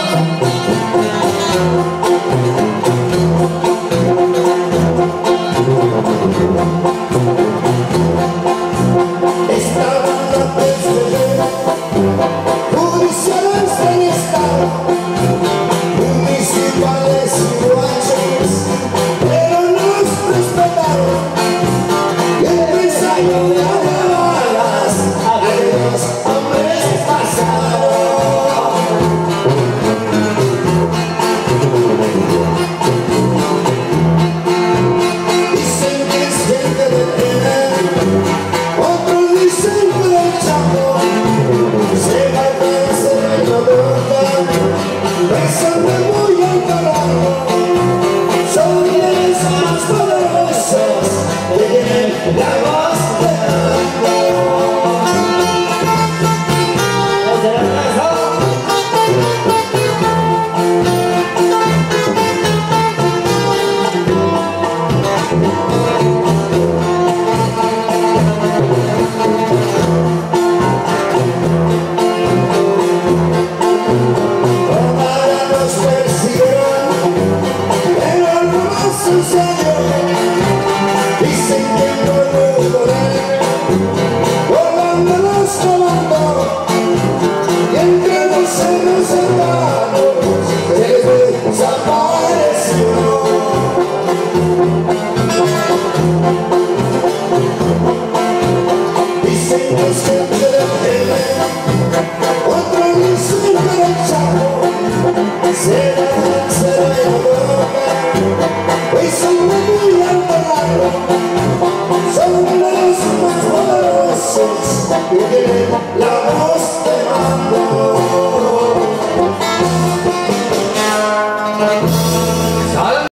Oh, sunset. son los más poderosos, la voz te manda.